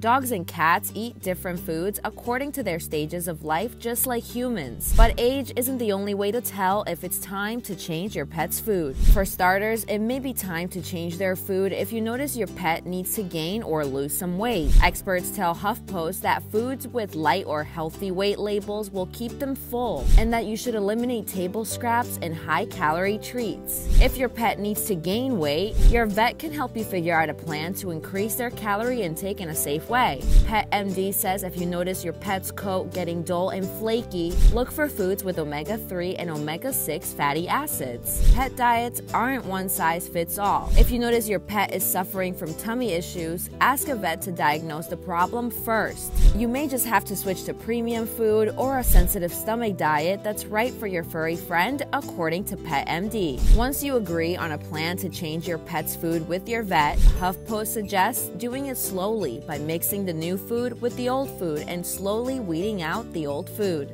Dogs and cats eat different foods according to their stages of life, just like humans. But age isn't the only way to tell if it's time to change your pet's food. For starters, it may be time to change their food if you notice your pet needs to gain or lose some weight. Experts tell HuffPost that foods with light or healthy weight labels will keep them full, and that you should eliminate table scraps and high calorie treats. If your pet needs to gain weight, your vet can help you figure out a plan to increase their calorie intake in a safe way. Pet MD says if you notice your pet's coat getting dull and flaky, look for foods with omega 3 and omega 6 fatty acids. Pet diets aren't one size fits all. If you notice your pet is suffering from tummy issues, ask a vet to diagnose the problem first. You may just have to switch to premium food or a sensitive stomach diet that's right for your furry friend, according to Pet MD. Once you agree on a plan to change your pet's food with your vet, HuffPost suggests doing it slowly by mixing the new food with the old food and slowly weeding out the old food.